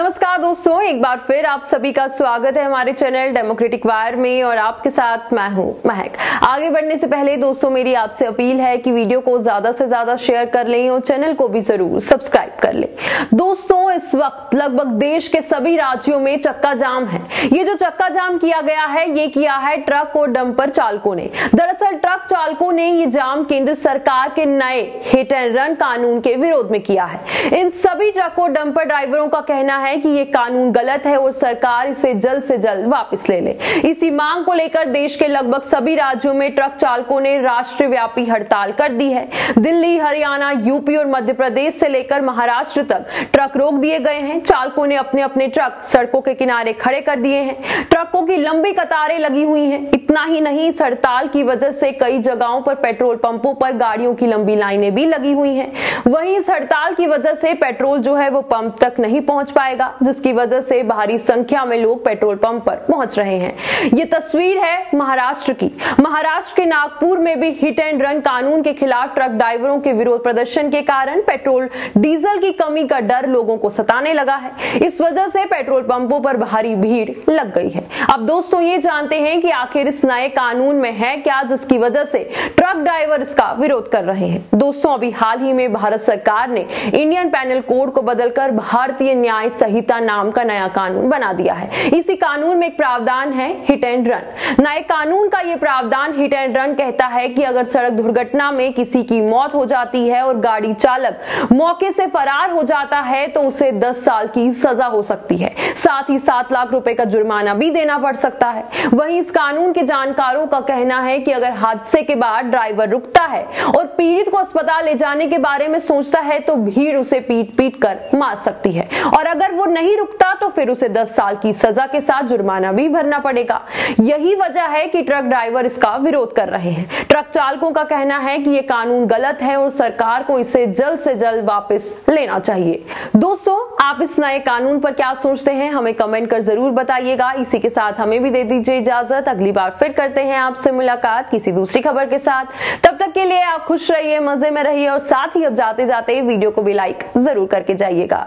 नमस्कार दोस्तों, एक बार फिर आप सभी का स्वागत है हमारे चैनल डेमोक्रेटिक वायर में और आपके साथ मैं हूँ महक। आगे बढ़ने से पहले दोस्तों, मेरी आपसे अपील है कि वीडियो को ज़्यादा से ज़्यादा शेयर कर लें और चैनल को भी ज़रूर सब्सक्राइब कर लें। दोस्तों, इस वक्त लगभग देश के सभी राज्यों में चक्का जाम है। ये जो चक्का जाम किया गया है, ये किया है ट्रक और डंपर चालकों ने। दरअसल ट्रक चालकों ने ये जाम केंद्र सरकार के नए हिट एंड रन कानून के विरोध में किया है। इन सभी ट्रक और डंपर ड्राइवरों का कहना है कि ये कानून गलत है और सरकार इसे जल्द से जल्द वापस ले ले। इसी मांग को लेकर देश के लगभग सभी राज्यों में ट्रक चालकों ने राष्ट्रव्यापी हड़ताल कर दी है। दिल्ली, हरियाणा, यूपी और मध्य प्रदेश से लेकर महाराष्ट्र तक ट्रक रोक दिए गए हैं। चालकों ने अपने अपने ट्रक सड़कों के किनारे खड़े कर दिए हैं। ट्रकों की लंबी कतारें लगी हुई हैं। इतना ही नहीं, इस हड़ताल की वजह से कई जगहों पर पेट्रोल पंपों पर गाड़ियों की लंबी लाइनें भी लगी हुई हैं। वहीं इस हड़ताल की वजह से पेट्रोल जो है वो पंप तक नहीं पहुँच पाएगा जिसकी वजह से भारी संख्या में लोग पेट्रोल पंप पर पहुँच रहे हैं। ये तस्वीर है महाराष्ट्र की। महाराष्ट्र के नागपुर में भी हिट एंड रन कानून के खिलाफ ट्रक ड्राइवरों के विरोध प्रदर्शन के कारण पेट्रोल, डीजल की कमी का डर लोगों को सताने लगा है। इस वजह से पेट्रोल पंपों पर भारी भीड़ लग गई है। अब दोस्तों, ये जानते हैं कि आखिर इस नए कानून में है क्या, जिसकी वजह से ट्रक ड्राइवर इसका विरोध कर रहे हैं। दोस्तों, अभी हाल ही में भारत सरकार ने इंडियन पैनल कोड को बदलकर भारतीय न्याय संहिता नाम का नया कानून बना दिया है। इसी कानून में एक प्रावधान है हिट एंड रन नए कानून का ये प्रावधान हिट एंड रन कहता है कि अगर सड़क दुर्घटना में किसी की मौत हो जाती है और गाड़ी चालक मौके से फरार हो जाता है तो उसे 10 साल की सजा हो सकती है। साथ ही सात लाख रुपए का जुर्माना भी देना पड़ सकता है। वहीं इस कानून के जानकारों का कहना है कि अगर हादसे के बाद ड्राइवर रुकता है और पीड़ित को अस्पताल ले जाने के बारे में सोचता है तो भीड़ उसे पीट पीट कर मार सकती है। और अगर वो नहीं रुकता तो फिर उसे 10 साल की सजा के साथ जुर्माना भी भरना पड़ेगा। यही वजह है कि ट्रक ड्राइवर इसका विरोध कर रहे हैं। ट्रक चालकों का कहना है कि ये कानून गलत है और सरकार को इसे जल्द से जल्द वापस लेना चाहिए। दोस्तों, आप इस नए कानून पर क्या सोचते हैं? हमें कमेंट कर ज़रूर बताइएगा। इसी के साथ हमें भी दे दीजिए इजाज़त। अगली बार फिर करते हैं आपसे मुलाकात किसी दूसरी खबर के साथ। तब तक के लिए आप खुश रहिए, मज़े में रहिए और साथ ही अब जाते जाते वीडियो को भी लाइक ज़रूर करके जाइएगा।